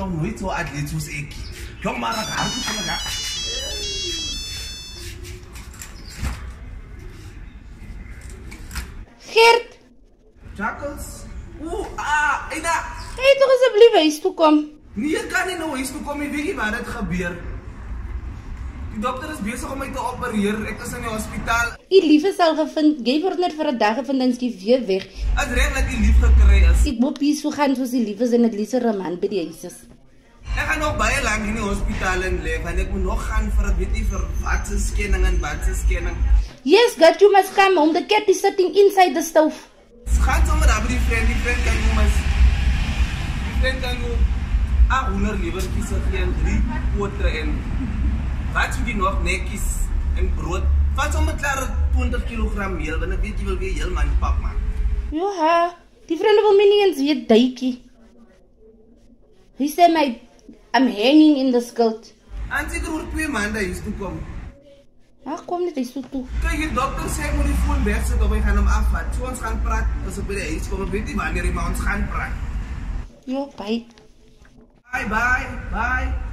nog nooit so atleet soos ek. Jong maar ek hard vir hulle. Gert, Jackals. Ooh, ah, Ida. hey toch asseblief huis toe kom. Nee, ek kan nie nou huis toe kom nie. Weet jy wat het gebeur? Die dokter is besig om my te opereer. Ek is in die hospitaal. Die liewe sal gevind, jy word net vir 'n dag gevind en skiet weer weg. Ek reg dat die lief gekry is. Ek moet hier so gaan soos die liefes en dit lieser 'n man by die huis is. Ek gaan nog baie lank in die hospitaal in lê want ek moet nog gaan vir 'n weet nie vir wat se scanning en wat se scanning. Yes, God, you must come home. The cat is sitting inside the stove. Gaan sommer daar by die vriend, die vriend kan jy mas. Die vriend kan jy ah honder lewertjies gee en drie pote en wat moet jy nog netjies en brood. Vat sommer klaar 20 kg meel want ek weet jy wil weer heel man pap man. Ja, die vriende wil my nie eens weet duitjie. Hy sê my I'm hanging in the skirt. En seker oor 2 maande huis toe kom. Ag, kom net huis toe. Kyk, die dokter sê ek moet die foon wegsit of hy gaan hom afvat. So ons gaan praat as ek by die huis kom. Ek weet nie wanneer nie, maar ons gaan praat. Ja, bye. Bye bye. Bye.